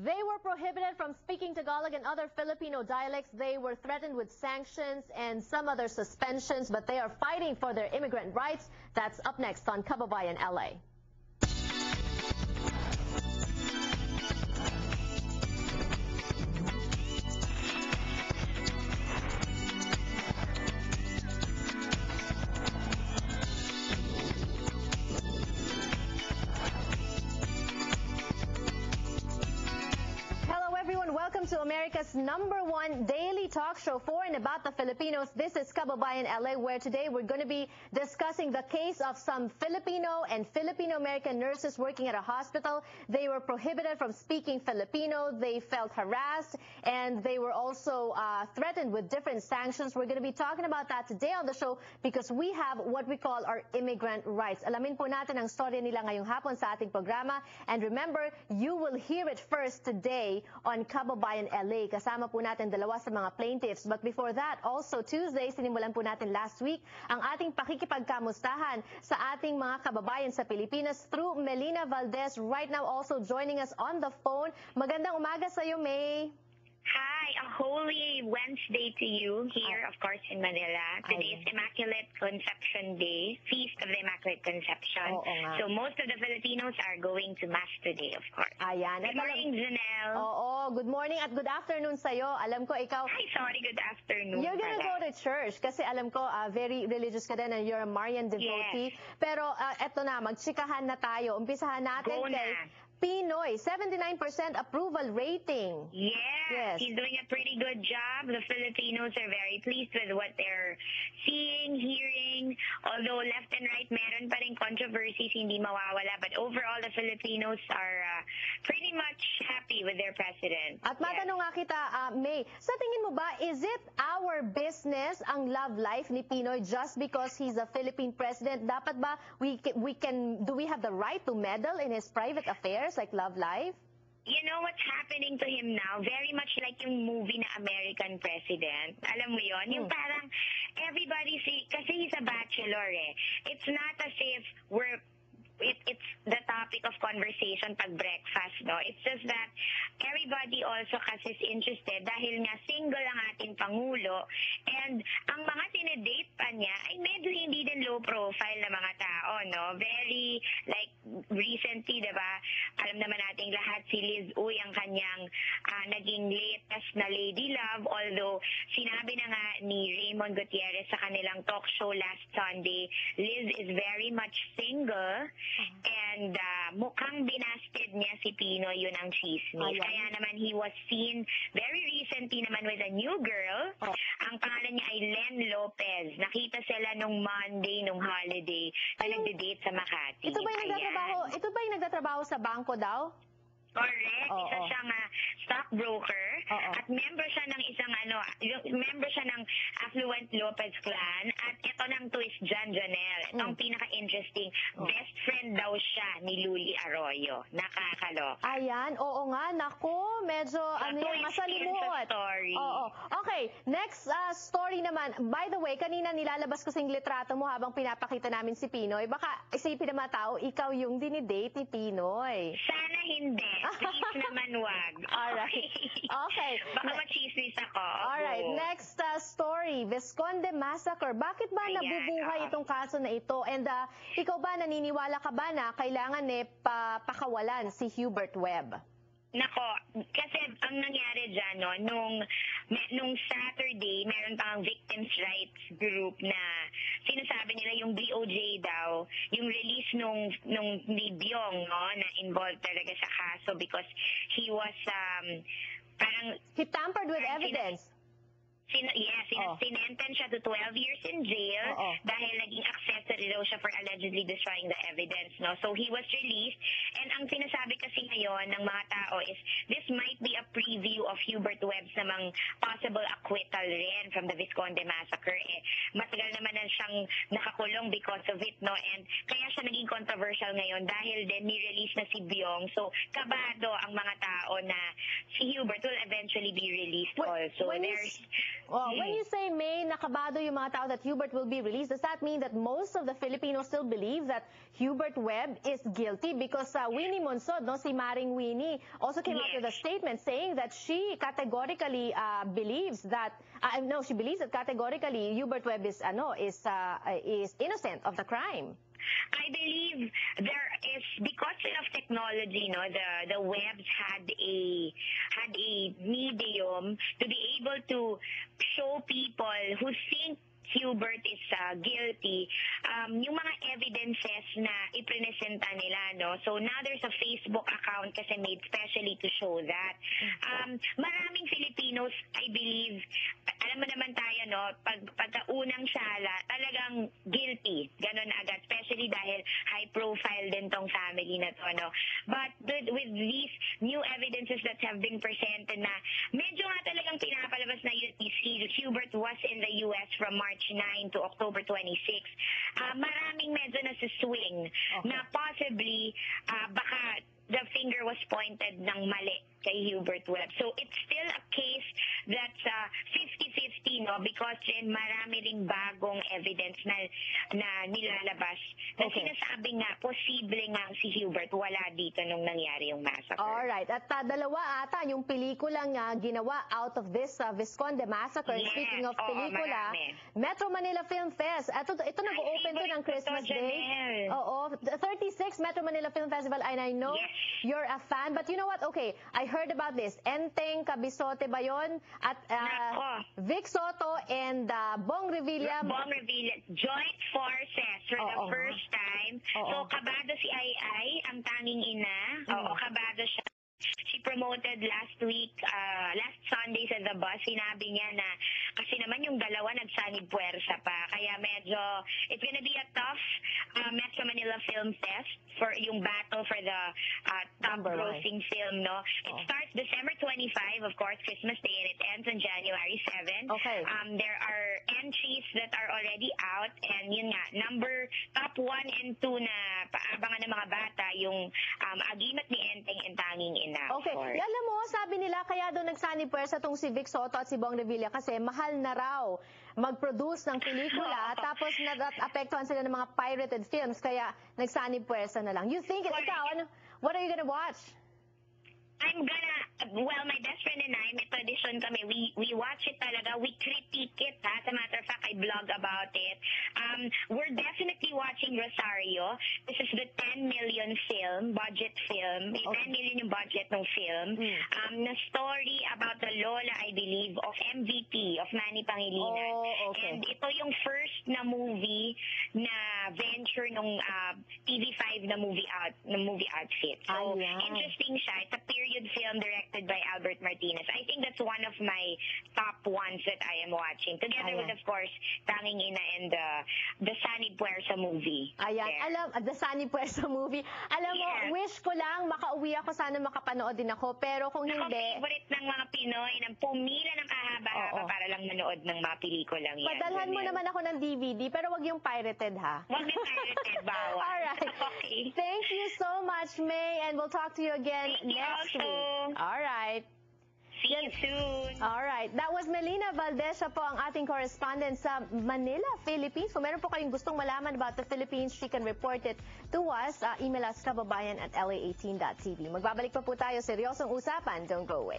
They were prohibited from speaking Tagalog and other Filipino dialects. They were threatened with sanctions and some other suspensions, but they are fighting for their immigrant rights. That's up next on Kababayan LA. Welcome to America's number one daily talk show for and about the Filipinos. This is Kababayan LA, where today we're going to be discussing the case of some Filipino and Filipino American nurses working at a hospital. They were prohibited from speaking Filipino. They felt harassed and they were also uh, threatened with different sanctions. We're going to be talking about that today on the show because we have what we call our immigrant rights. Alamin po natin ang story nila ngayong hapon sa ating programa. And remember, you will hear it first today on Kababayan LA. Kasama po natin dalawa sa mga plaintiffs. But before that, also Tuesday, sinimulan po natin last week ang ating pakikipagkamustahan sa ating mga kababayan sa Pilipinas through Melina Valdez. Right now also joining us on the phone. Magandang umaga sa iyo, May. Hi, a holy Wednesday to you here, of course, in Manila. Today is Immaculate Conception Day, Feast of the Immaculate Conception. Oo. So most of the Filipinos are going to Mass today, of course. Ayan. Good morning, Janelle. Oo, good morning at good afternoon sa iyo. Alam ko ikaw Hi, sorry, good afternoon. You're gonna go to church kasi alam ko ah, very religious ka din and you're a Marian devotee. Pero ah, eto na, magchikahan na tayo. Umpisahan natin Go kay na. Pinoy, 79% approval rating. Yes, Yes. he's doing a pretty good job. The Filipinos are very pleased with what they're seeing, hearing. Although left and right, meron controversies, hindi mawawala. But overall, the Filipinos are uh, pretty much happy with their president. At Yes. matanong nga kita, ah, May, sa tingin mo ba, is it our business ang love life ni Pinoy just because he's a Philippine president? Dapat ba we we can do we have the right to meddle in his private affairs like love life? You know what's happening to him now? Very much like yung movie na American President. Alam mo yon Yung Hmm. parang everybody see, kasi he's a bachelor eh. It's not as if we're it, it's the topic of conversation pag breakfast, no? It's just that everybody also kasi is interested dahil nga single ang ating Pangulo and ang mga tinedate pa niya ay medyo hindi din low profile na mga tao, no? Very, like, recently, di ba, alam naman nating lahat si Liz Uy ang kanyang ah, naging latest na lady love, although sinabi na nga ni Raymond Gutierrez sa kanilang talk show last Sunday, Liz is very much single and ah, mukhang binasted niya si Pino, yun ang chismis. Ayan. Kaya naman he was seen very recently naman with a new girl. Oh. Ang pangalan niya ay Len Lopez. Nakita sila nung Monday, nung holiday, na nagde-date sa Makati. Ito ba yung Ayan. nagtatrabaho? Ito ba yung nagtatrabaho sa bangko daw? Correct. Oo. Isa siyang ah, stockbroker Oo. at member siya ng isang ano, yung- member siya ng Affluent Lopez clan at ito ng twist Jan Janelle. Ito ang Mm. pinaka-interesting. Oh. Best friend daw siya ni Luli Arroyo. Nakakaloka. Ayan, oo nga, nako, medyo ano yan, twist masalimuot. story. Oo. Okay, next uh, story naman. By the way, kanina nilalabas ko sing litrato mo habang pinapakita namin si Pinoy. Baka isipin ng mga tao, ikaw yung dinidate ni Pinoy. Sana hindi. Please naman wag. Alright. Okay. Baka machismis ako. Alright, Oo. next uh, story, Visconde Massacre. Bakit ba Ayan, nabubuhay oo. itong kaso na ito? And uh, ikaw ba, naniniwala ka ba na kailangan eh, pa, pakawalan si Hubert Webb? Nako, kasi ang nangyari dyan, no, nung, me- nung Saturday, meron pang victims' rights group na sinasabi nila yung DOJ daw, yung release nung, nung ni Byong, no, na involved talaga sa kaso because he was, um, parang He tampered with evidence. Sin yes, sin Oh. sinenten siya to 12 years in jail Oo. dahil naging accessory daw siya for allegedly destroying the evidence. no So he was released and ang sinasabi kasi ngayon ng mga tao is this might be a preview of Hubert Webb's namang possible acquittal rin from the Visconde massacre. Eh, matagal naman na siyang nakakulong because of it. no And kaya siya naging controversial ngayon dahil din ni-release na si Byong. So kabado ang mga tao na si Hubert will eventually be releesed When- also. when There's s- Oh, when you say may nakabado yung mga tao that Hubert will be released, does that mean that most of the Filipinos still believe that Hubert Webb is guilty? Because uh, Winnie Monsod, no, si Maring Winnie, also came out Yes. with a statement saying that she categorically uh, believes that, uh, no, she believes that categorically Hubert Webb is, ano, is, uh, is innocent of the crime. I believe there is because of technology, no, the the webs had a had a medium to be able to people who think Hubert is uh, guilty, um, yung mga evidences na ipresenta nila, no? So now there's a Facebook account kasi made specially to show that. Um, maraming Filipinos, I believe, alam mo naman tayo, no, pag pagkaunang sala, talagang guilty. Ganon agad, especially dahil high profile din tong family na to, no. But with, with these new evidences that have been presented na medyo nga talagang pinapalabas na yun, si Hubert was in the US from March 9 to October 26. Ah, maraming medyo nasiswing na possibly ah, baka the finger was pointed ng mali kay Hubert Webb. So it's still a case that's uh, 50-50, no? Because then marami ring bagong evidence na, na nilalabas na Okay. sinasabi nga, posible nga si Hubert wala dito nung nangyari yung massacre. Alright. At uh, dalawa ata yung pelikulang uh, ginawa out of this uh, Visconde Massacre. Yes, Speaking of oo, pelikula, marami. Metro Manila Film Fest. Ito, ito nag-open to favorite ng ko to, Christmas Day. Oo. 36 Metro Manila Film Festival and I know Yes. you're a fan. But you know what? Okay, I heard about this. Enteng Cabisote ba yun? At uh. Vic Soto and uh, Bong Revilla. Bong reveal joint forces for the Oo. first time. Oo. So, kabado si Ai Ai, ang tanging ina. Oo, kabado siya. Promoted last week, uh, last Sunday sa The Bus, sinabi niya na kasi naman yung dalawa nagsanib puwersa pa. Kaya medyo, it's gonna be a tough uh, Metro Manila Film Fest for yung battle for the uh, top Number one. grossing film, no? It Oo. starts December 25, of course, Christmas Day, and it ends on January 7. Okay. Um, there are entries that are already out and yun nga, number top 1 and 2 na paabangan ng mga bata, yung um, Agimat ni Enteng and Tanging Ina. of Course. Alam mo, sabi nila kaya doon nagsani puwersa tong si Vic Soto at si Bong Revilla kasi mahal na raw mag-produce ng pelikula tapos na-apektuhan sila ng mga pirated films kaya nagsani puwersa na lang. You think, Correct. ikaw, ano, what are you gonna watch? I'm gonna, well, my best friend and I, may tradition kami. We we watch it talaga. We critique it, ha? As a matter of fact, I blog about it. Um, we're definitely watching Rosario. This is the 10 million film, budget film. May Okay. 10 million yung budget ng film. Mm. Um, na story about the Lola, believe, of MVP, of Manny Pangilinan. Oh, okay. And ito yung first na movie na venture nung uh, TV5 na movie out, na movie outfit. So, Ayan. interesting siya. It's a period film directed by Albert Martinez. I think that's one of my top ones that I am watching. Together Ayan. with, of course, Tanging Ina and the, the Sunny Puersa movie. Ayan, There. alam, The Sunny Puerto movie. Alam mo, Yes. wish ko lang makauwi ako, sana makapanood din ako. Pero kung Ako, hindi, favorite ng mga Pinoy ng pumila ng kahaba-haba Oo. para lang manood ng mga pelikulang yan. padalhan mo Ganyan. naman ako ng DVD, pero wag yung pirated ha. Huwag na pirated, bawal. Alright. Okay. Thank you so much, May, and we'll talk to you again Thank you next also. week. Alright. See you soon. Alright. That was Melina Valdez. Siya po ang ating correspondent sa Manila, Philippines. Kung meron po kayong gustong malaman about the Philippines, she can report it to us. Uh, email us kababayan at la18.tv. Magbabalik pa po tayo. Seryosong usapan. Don't go away.